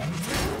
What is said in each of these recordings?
Run.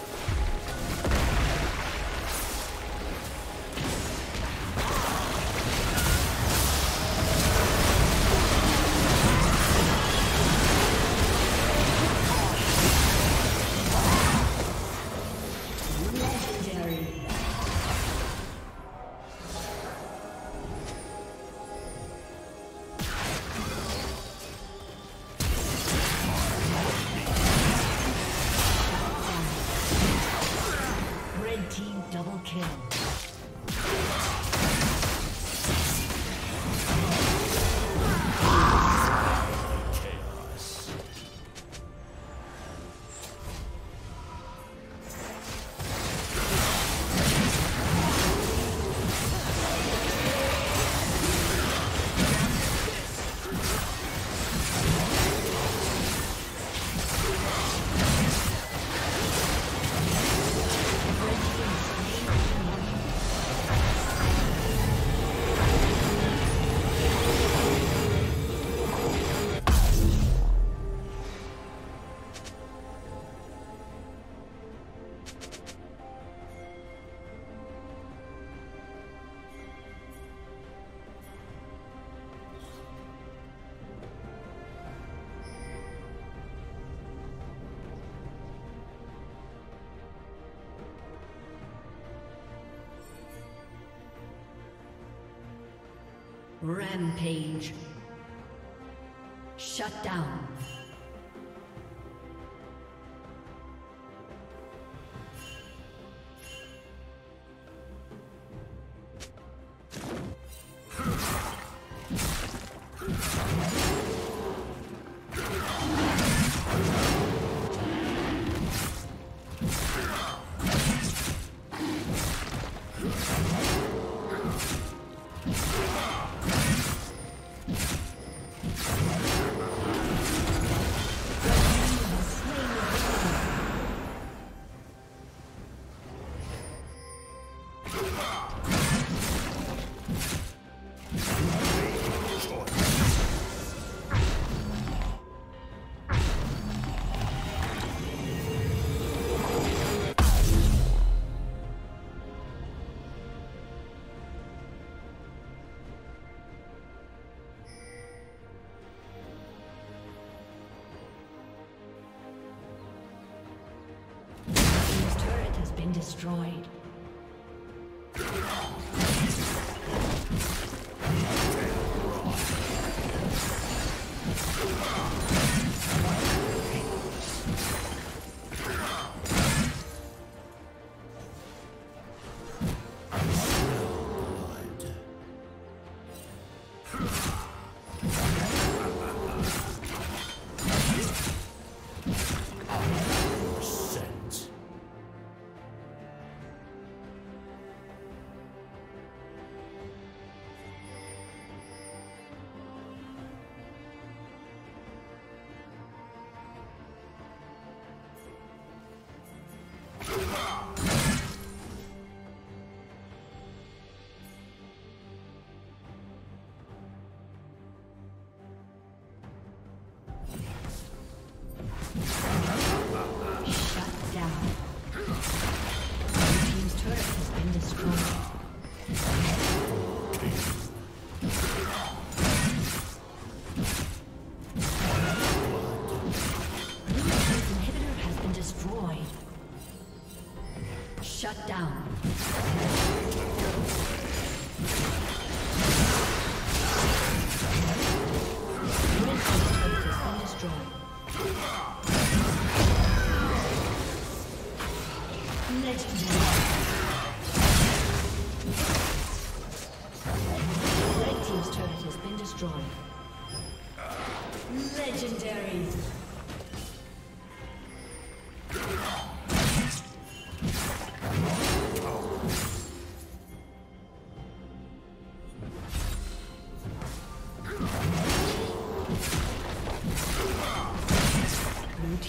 Rampage. Shut down.